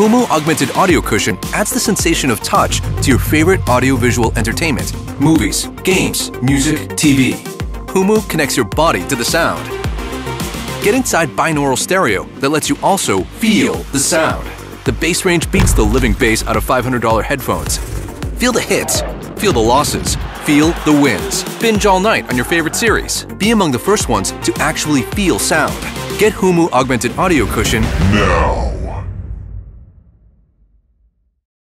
Humu Augmented Audio Cushion adds the sensation of touch to your favorite audiovisual entertainment movies, games, music, TV. Humu connects your body to the sound. Get inside binaural stereo that lets you also feel the sound. The bass range beats the living bass out of $500 headphones. Feel the hits, feel the losses, feel the wins. Binge all night on your favorite series. Be among the first ones to actually feel sound. Get Humu Augmented Audio Cushion now.